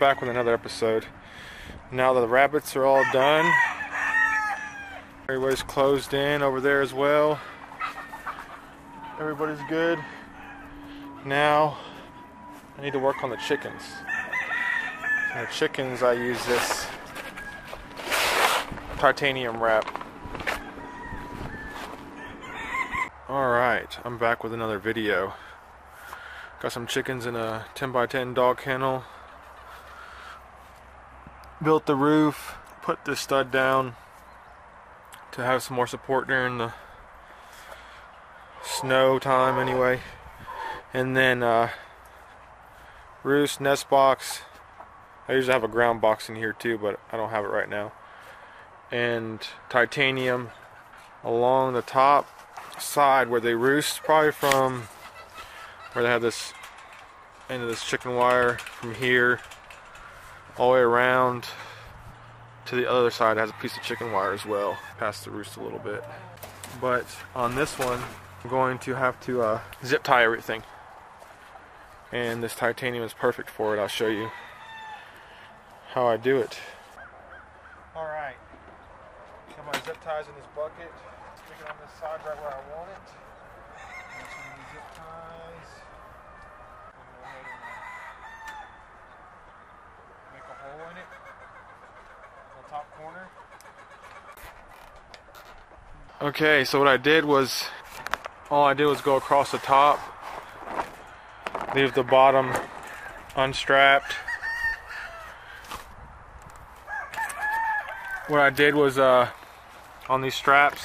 back with another episode. Now the rabbits are all done, everybody's closed in over there as well. Everybody's good. Now I need to work on the chickens. And the chickens, I use this titanium wrap. Alright, I'm back with another video. Got some chickens in a 10 by 10 dog kennel. Built the roof, put this stud down to have some more support during the snow time anyway. And then uh, roost, nest box. I usually have a ground box in here too, but I don't have it right now. And titanium along the top side where they roost, probably from where they have this end of this chicken wire from here all the way around to the other side it has a piece of chicken wire as well past the roost a little bit. But on this one I'm going to have to uh, zip tie everything. And this titanium is perfect for it. I'll show you how I do it. Alright got my zip ties in this bucket. Stick it on this side right where I want it zip ties. Make a hole in it. The top corner. Okay, so what I did was, all I did was go across the top, leave the bottom unstrapped. What I did was, uh, on these straps,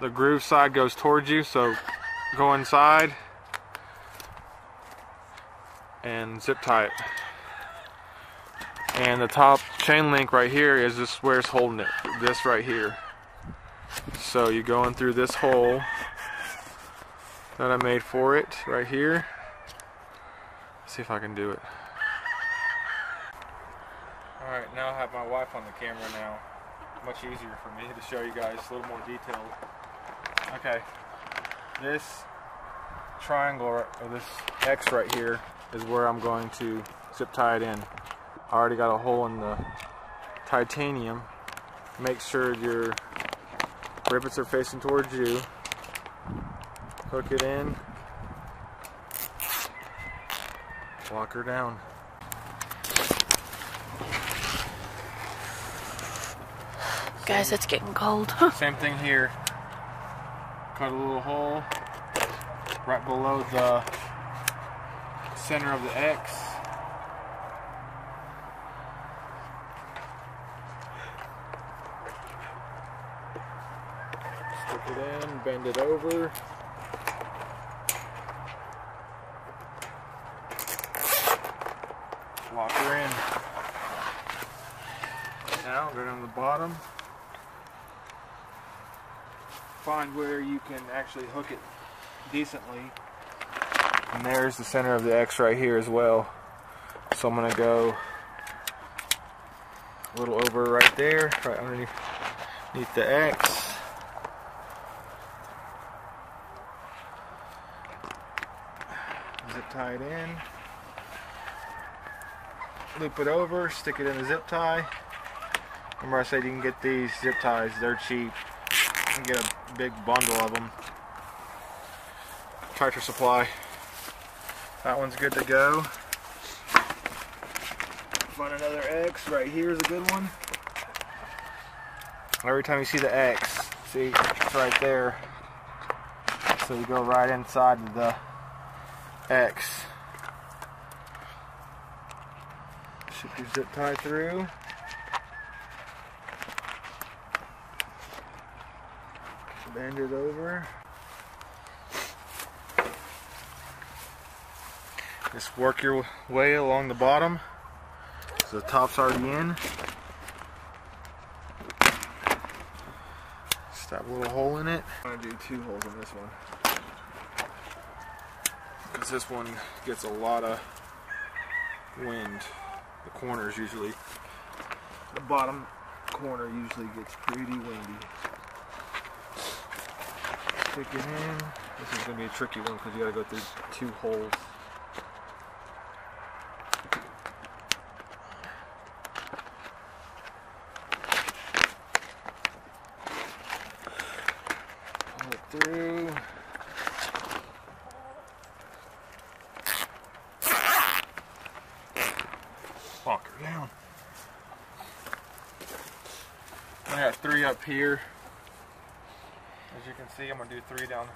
the groove side goes towards you so go inside and zip tie it and the top chain link right here is just where it's holding it this right here. So you're going through this hole that I made for it right here. Let's see if I can do it. Alright now I have my wife on the camera now. Much easier for me to show you guys a little more detailed. Okay, this triangle or this X right here is where I'm going to zip tie it in. I already got a hole in the titanium. Make sure your rivets are facing towards you. Hook it in. Lock her down. Guys, it's getting cold. Same thing here cut a little hole right below the center of the X. Stick it in, bend it over. Lock her in. Now, go down to the bottom find where you can actually hook it decently. And there's the center of the X right here as well. So I'm to go a little over right there, right underneath the X. Zip tie it in. Loop it over, stick it in the zip tie. Remember I said you can get these zip ties, they're cheap and get a big bundle of them. Tractor Supply. That one's good to go. Find another X. Right here is a good one. Every time you see the X, see, it's right there. So you go right inside the X. Shoot your zip tie through. bend it over. Just work your way along the bottom. So the top's already in. Stab a little hole in it. I'm gonna do two holes in this one because this one gets a lot of wind. The corners usually, the bottom corner usually gets pretty windy. Stick it in. This is going to be a tricky one because you got to go through two holes. Pull it through. Up here. As you can see, I'm gonna do three down.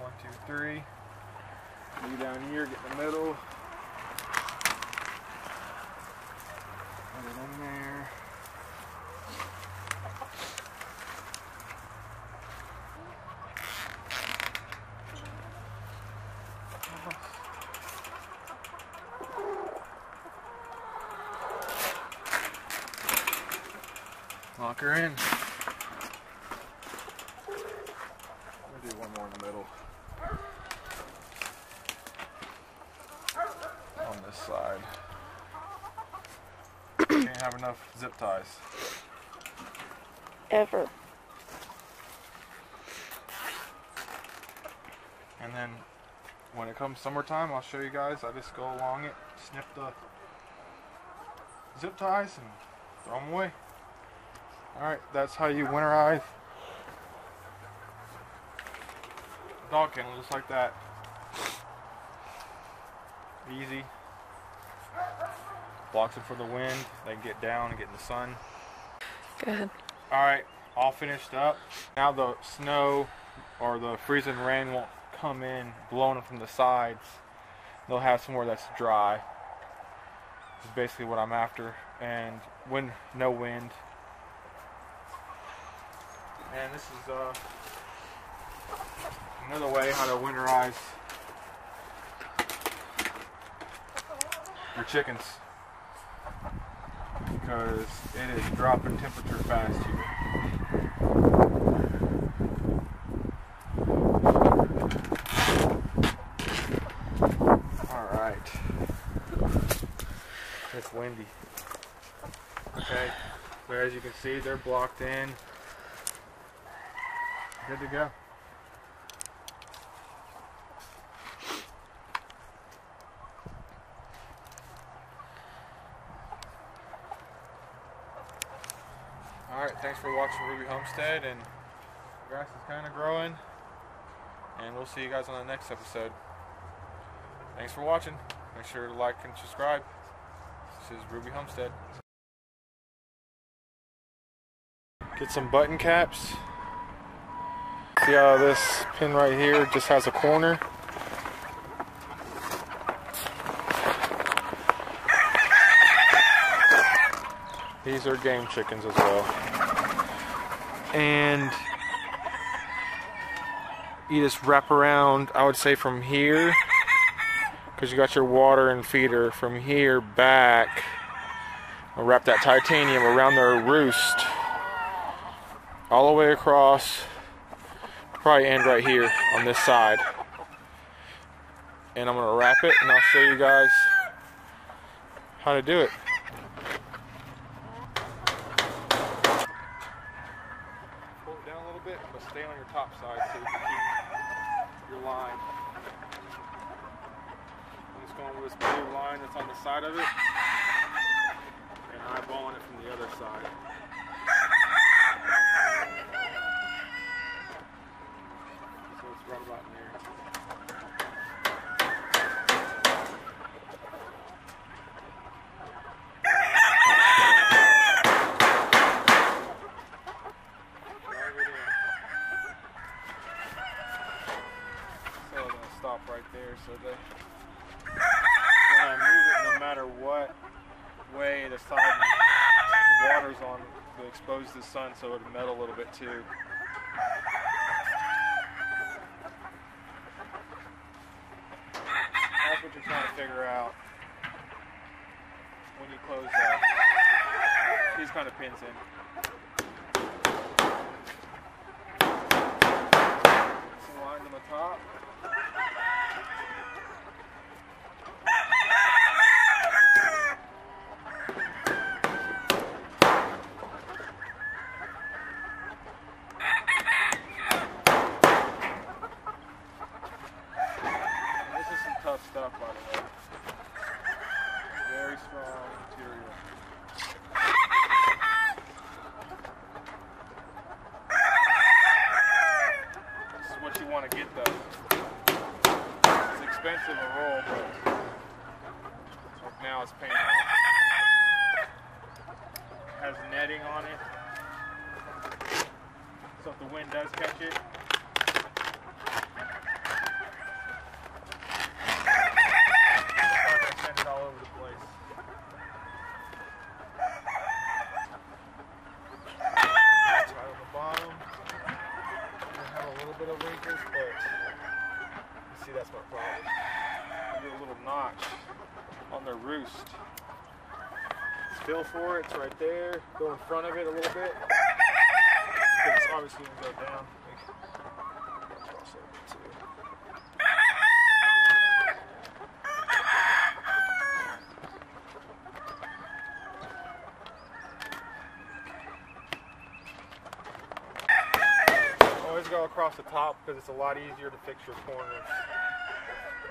One, two, three. Three down here, get in the middle. Put it in there. Lock her in. We'll do one more in the middle. On this side. Can't have enough zip ties. Ever. And then when it comes summertime, I'll show you guys. I just go along it, snip the zip ties, and throw them away. Alright, that's how you winterize dog kennel, just like that. Easy. Blocks it for the wind. They can get down and get in the sun. Good. Alright, all finished up. Now the snow or the freezing rain won't come in blowing from the sides. They'll have somewhere that's dry. Is basically what I'm after. And when no wind. And this is uh, another way how to winterize your chickens. Because it is dropping temperature fast here. Alright. It's windy. Okay. But as you can see, they're blocked in. Good to go. Alright, thanks for watching Ruby Homestead and the grass is kind of growing and we'll see you guys on the next episode. Thanks for watching. Make sure to like and subscribe. This is Ruby Homestead. Get some button caps. See how this pin right here just has a corner? These are game chickens as well. And you just wrap around, I would say from here, because you got your water and feeder, from here back, I'll wrap that titanium around their roost, all the way across, probably end right here on this side. And I'm to wrap it and I'll show you guys how to do it. Pull it down a little bit, but stay on your top side so you can keep your line. I'm just going with this blue line that's on the side of it and eyeballing it from the other side. So it's right about in there. Drive it in. So I'm gonna stop right there so they when I move it no matter what way the side the water's on to expose the sun so it'll melt a little bit too. That's what you're trying to figure out when you close uh, these kind of pins in. Some lines on the expensive a roll, but now it's paying off. It has netting on it, so if the wind does catch it, For it, it's right there. Go in front of it a little bit. It's obviously gonna go down. Always go across the top because it's a lot easier to fix your corners.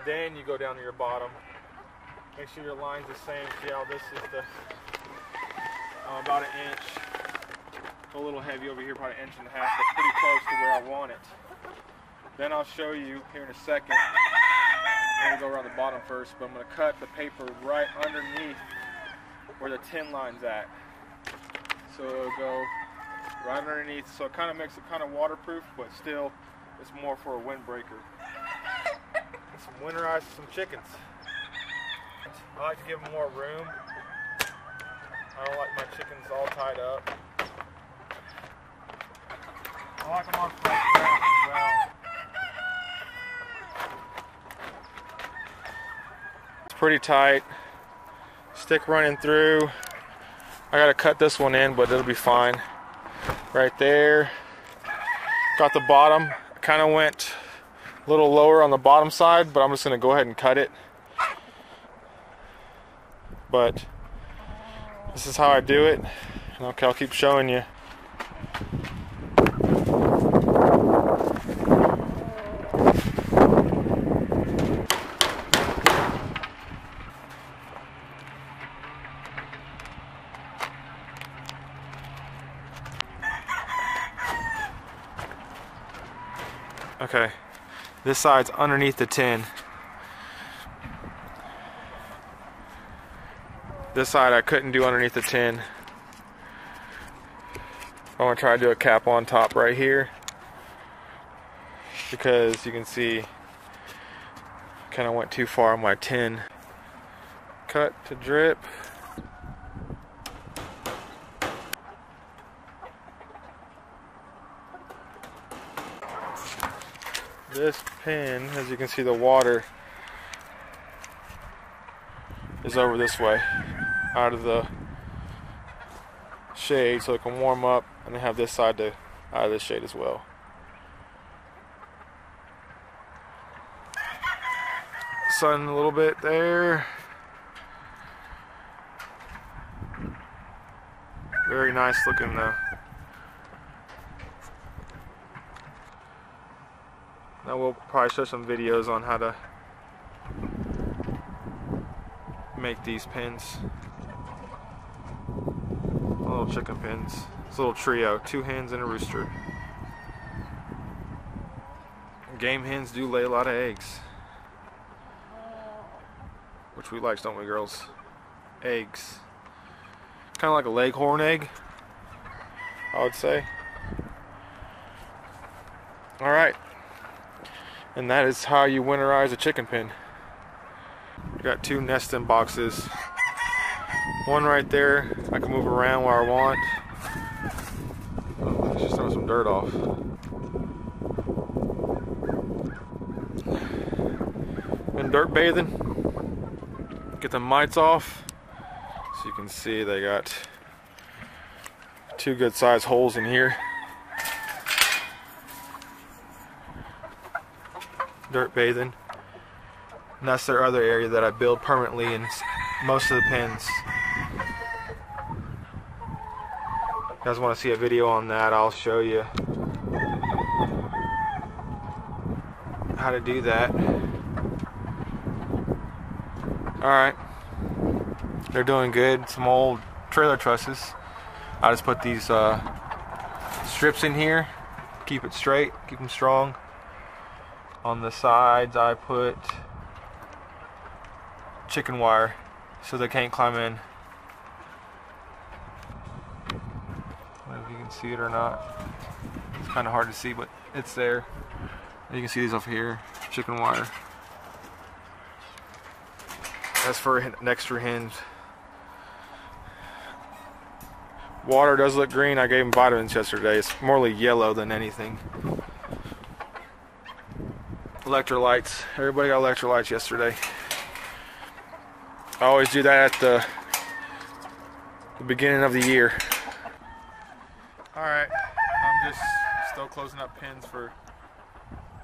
Then you go down to your bottom. Make sure your line's the same. See how this is the uh, about an inch. A little heavy over here, probably an inch and a half, but pretty close to where I want it. Then I'll show you here in a second. I'm gonna go around the bottom first, but I'm gonna cut the paper right underneath where the tin line's at. So it'll go right underneath. So it kind of makes it kind of waterproof, but still, it's more for a windbreaker. Let's winterize some chickens. I like to give them more room. I don't like my chickens all tied up. I like them on fresh ground as well. It's pretty tight. Stick running through. I gotta cut this one in, but it'll be fine. Right there. Got the bottom. Kind of went a little lower on the bottom side, but I'm just gonna go ahead and cut it. But this is how I do it. Okay, I'll keep showing you. Okay, this side's underneath the tin. This side I couldn't do underneath the tin. I want to try to do a cap on top right here because you can see kind of went too far on my tin. Cut to drip. This pin, as you can see the water is over this way out of the shade so it can warm up and then have this side to out of the shade as well. Sun a little bit there. Very nice looking though. Now we'll probably show some videos on how to make these pins. Little chicken pins. It's a little trio, two hens and a rooster. Game hens do lay a lot of eggs. Which we like, don't we girls? Eggs. Kind of like a leghorn egg, I would say. Alright. And that is how you winterize a chicken pen. Got two nesting boxes. One right there. I can move around where I want. Oh, just throw some dirt off. Been dirt bathing. Get the mites off. So you can see they got two good sized holes in here. Dirt bathing. And that's their other area that I build permanently in most of the pens. You guys want to see a video on that, I'll show you how to do that. Alright. They're doing good. Some old trailer trusses. I just put these uh, strips in here. Keep it straight, keep them strong. On the sides I put chicken wire so they can't climb in. It or not. It's kind of hard to see, but it's there. You can see these off here, chicken wire. As for an extra hinge. Water does look green. I gave him vitamins yesterday. It's more yellow than anything. Electrolytes. Everybody got electrolytes yesterday. I always do that at the, the beginning of the year. Alright, I'm just still closing up pins for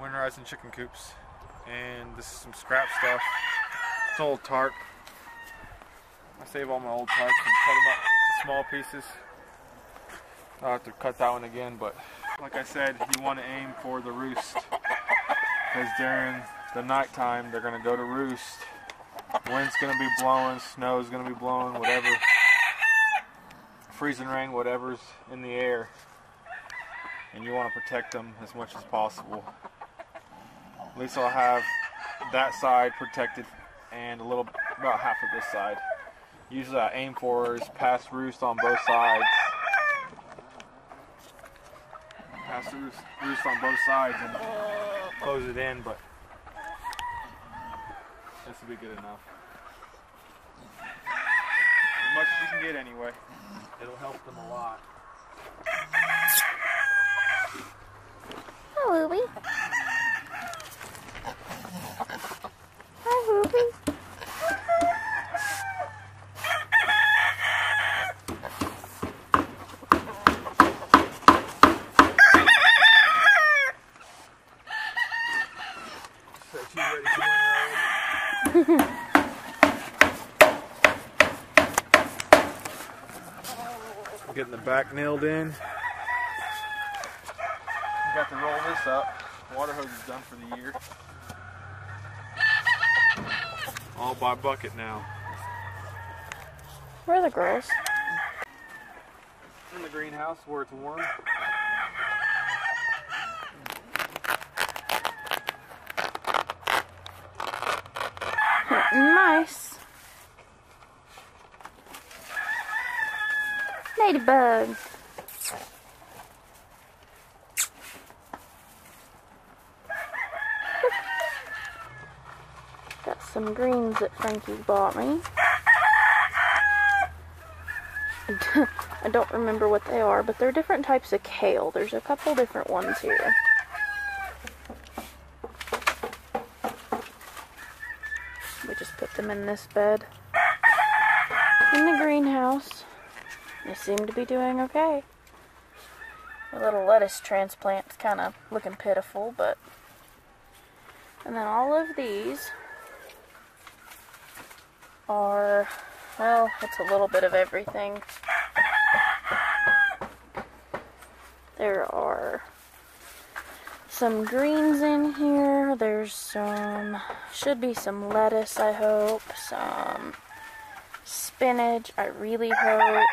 winterizing chicken coops. And this is some scrap stuff. It's old tarp. I save all my old tarps and cut them up to small pieces. I'll have to cut that one again, but like I said, you want to aim for the roost. Because during the nighttime, they're going to go to roost. Wind's going to be blowing, snow's going to be blowing, whatever. Freezing rain, whatever's in the air. And you want to protect them as much as possible. At least I'll have that side protected and a little, about half of this side. Usually I aim for is past roost on both sides pass the roost, roost on both sides and close it in, but this will be good enough. As much as you can get anyway. It'll help them a lot. Hi, Ruby. Hi, Ruby. So she's. Getting the back nailed in. Got to roll this up. Water hose is done for the year. All by bucket now. Where are the girls? In the greenhouse where it's warm. Nice. Ladybug. Some greens that Frankie bought me. I don't remember what they are, but they're different types of kale. There's a couple different ones here. We just put them in this bed in the greenhouse. They seem to be doing okay. The little lettuce transplant's kind of looking pitiful, but. And then all of these are, well, it's a little bit of everything. There are some greens in here. There's some, should be some lettuce, I hope. Some spinach, I really hope.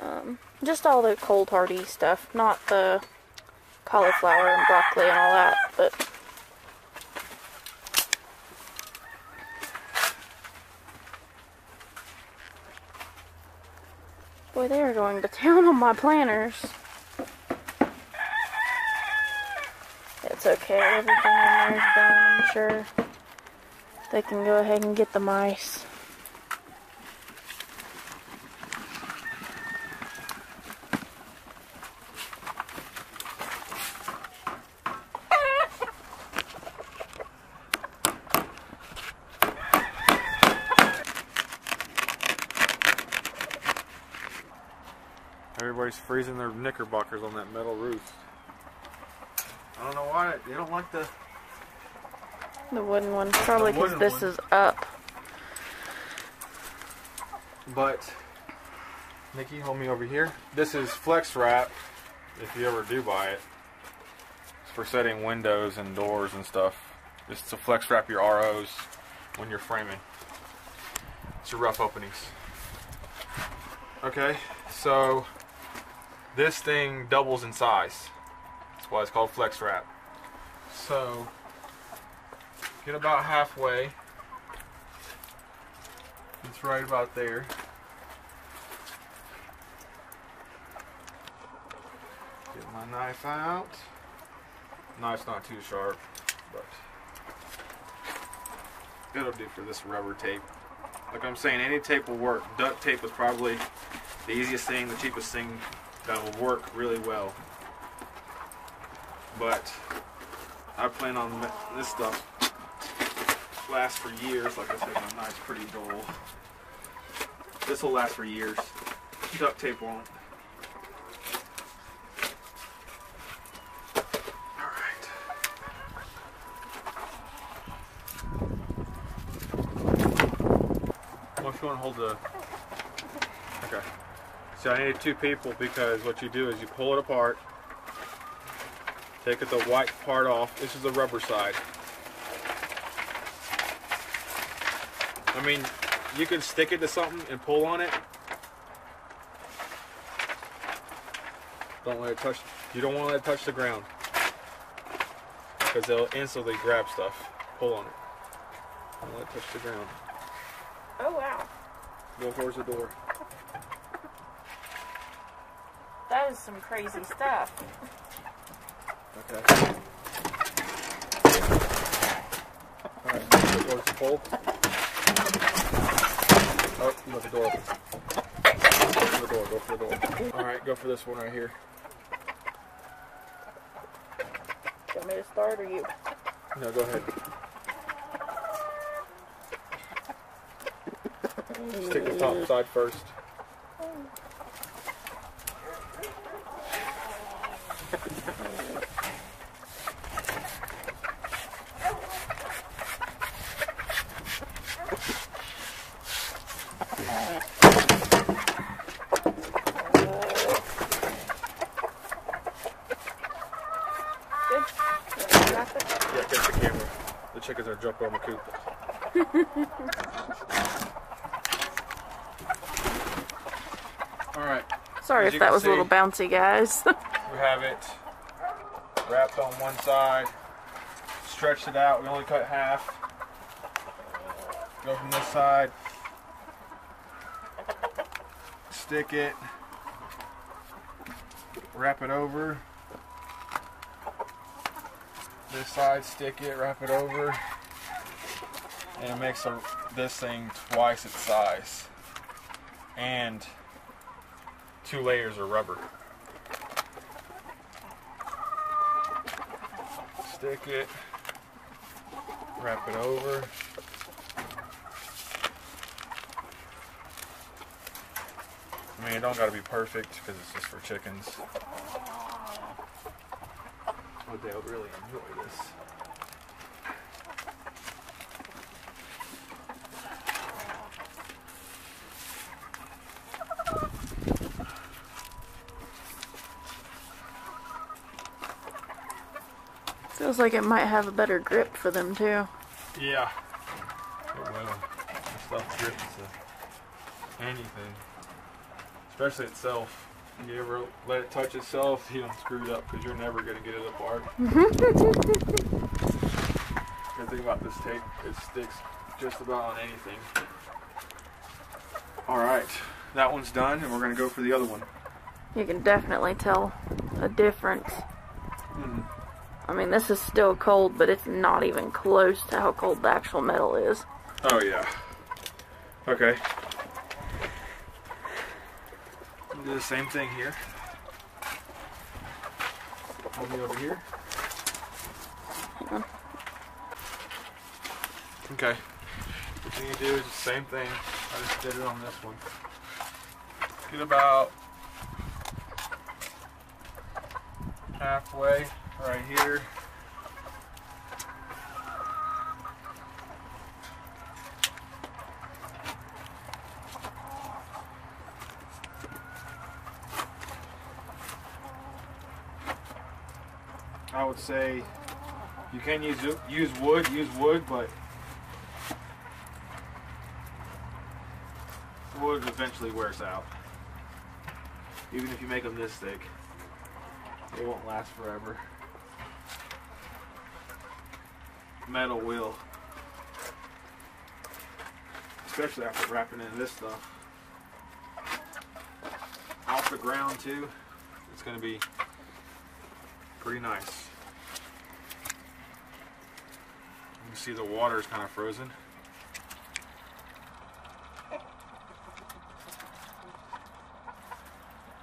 Um, just all the cold hardy stuff, not the cauliflower and broccoli and all that, but. Boy, they are going to town on my planters. It's okay, everything in there is done, I'm sure. They can go ahead and get the mice. Everybody's freezing their knickerbockers on that metal roof. I don't know why they don't like the. The wooden one, probably because this one. is up. But Nikki, hold me over here. This is Flex Wrap. If you ever do buy it, it's for setting windows and doors and stuff. Just to flex wrap your ROs when you're framing. It's your rough openings. Okay, so this thing doubles in size. That's why it's called Flex Wrap. So get about halfway. It's right about there. Get my knife out. Knife's not too sharp, but it'll do for this rubber tape. Like I'm saying, any tape will work. Duct tape is probably the easiest thing, the cheapest thing that will work really well. But I plan on this stuff last for years. Like I said, my knife's pretty dull. This will last for years. Duct tape won't. Alright. You want to hold the. See, I needed two people because what you do is you pull it apart, take the white part off. This is the rubber side. I mean, you can stick it to something and pull on it. Don't let it touch. You don't want to let it touch the ground because they'll instantly grab stuff. Pull on it. Don't let it touch the ground. Oh wow. Go towards the door. That is some crazy stuff. Okay. Go towards the pole. Oh, you left the door open. Go for the door, go for the door. Alright, go for this one right here. You want me to start or you? No, go ahead. Stick the top side first. Good. You want to wrap it? Yeah, get the camera. The chickens are jumping on the coop. Alright, Sorry As if that was a little bouncy, guys. we have it wrapped on one side, stretched it out. We only cut half. Go from this side, stick it, wrap it over. This side, stick it, wrap it over, and it makes a, this thing twice its size, and two layers of rubber. stick it, wrap it over. I mean, it don't gotta be perfect because it's just for chickens. But they'll really enjoy this. Feels like it might have a better grip for them too. Yeah. It will. The stuff grips to anything. Especially itself. You ever let it touch itself, you don't screw it up because you're never going to get it apart. Good thing about this tape, it sticks just about on anything. Alright, that one's done and we're going to go for the other one. You can definitely tell a difference. I mean, this is still cold, but it's not even close to how cold the actual metal is. Oh yeah. Okay. Do the same thing here. Hold me over here. Okay. What you do is the same thing. I just did it on this one. Get about halfway right here. I would say you can use use wood, use wood, but wood eventually wears out. Even if you make them this thick, they won't last forever. Metal will. Especially after wrapping in this stuff. Off the ground too. It's gonna be Pretty nice. You can see the water is kind of frozen.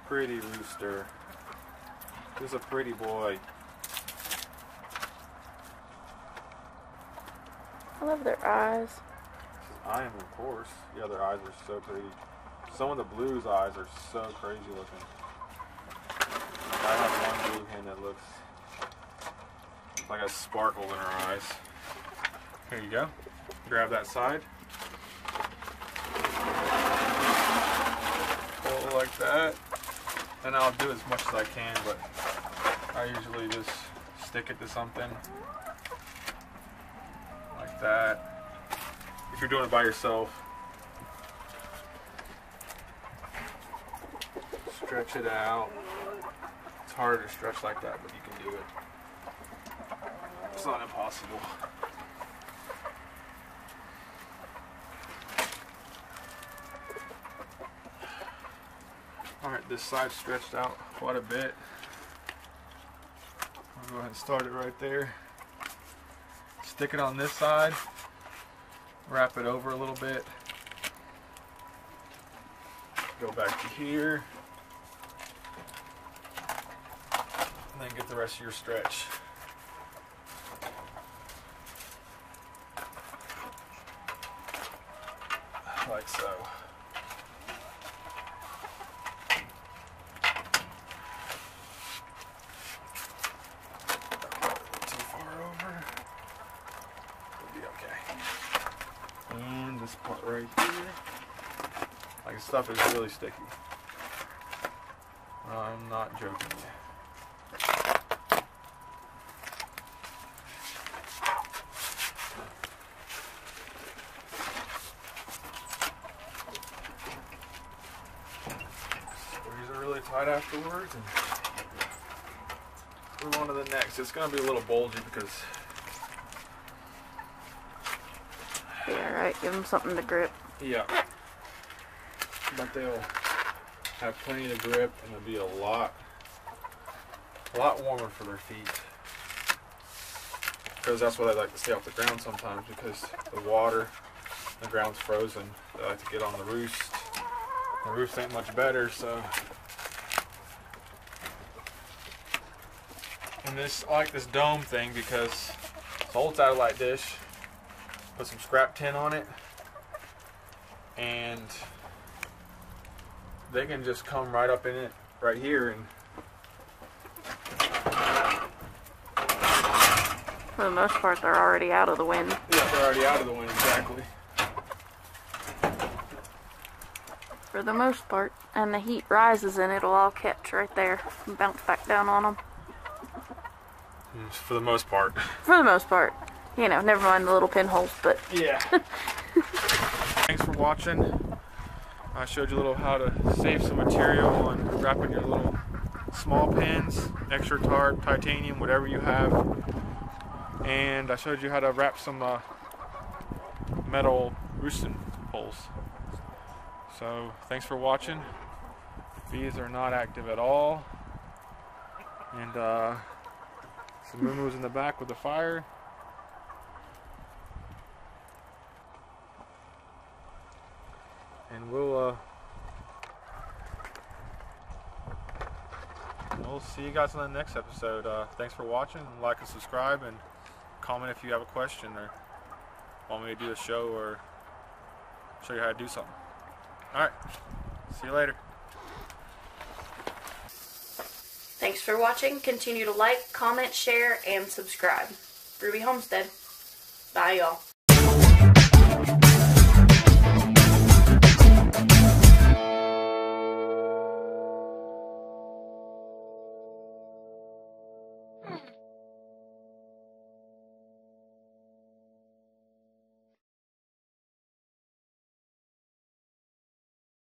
Pretty rooster. He's a pretty boy. I love their eyes. I am, of course. Yeah, their eyes are so pretty. Some of the blues' eyes are so crazy looking. I have one blue hen that looks like a sparkle in her eyes. Here you go. Grab that side. Pull it like that. And I'll do as much as I can, but I usually just stick it to something that. If you're doing it by yourself, stretch it out. It's harder to stretch like that, but you can do it. It's not impossible. Alright, this side stretched out quite a bit. I'll go ahead and start it right there. Stick it on this side. Wrap it over a little bit. Go back to here. And then get the rest of your stretch. Like so. Too far over. We'll be okay. And this part right here. Like stuff is really sticky. Uh, I'm not joking. Tight afterwards and move on to the next. It's gonna be a little bulgy because Give them something to grip. Yeah. But they'll have plenty of grip and it'll be a lot a lot warmer for their feet. Because that's why they like to stay off the ground sometimes because the water, the ground's frozen. They like to get on the roost. The roost ain't much better, so and this I like this dome thing because it's an old satellite dish. Put some scrap tin on it and they can just come right up in it right here and For the most part, they're already out of the wind. yeah they're already out of the wind exactly For the most part. And the heat rises and it'll all catch right there and bounce back down on them. for the most part For the most part. You know, never mind the little pinholes, but yeah. Thanks for watching. I showed you a little how to save some material on wrapping your little small pins extra tart titanium whatever you have. And I showed you how to wrap some uh, metal roosting poles. So thanks for watching. Bees are not active at all. And uh, some moo in the back with the fire and we'll uh, we'll see you guys on the next episode. Uh, thanks for watching. Like and subscribe, and comment if you have a question or want me to do a show or show you how to do something. All right, see you later. Thanks for watching. Continue to like, comment, share, and subscribe. Ruby Homestead. Bye, y'all.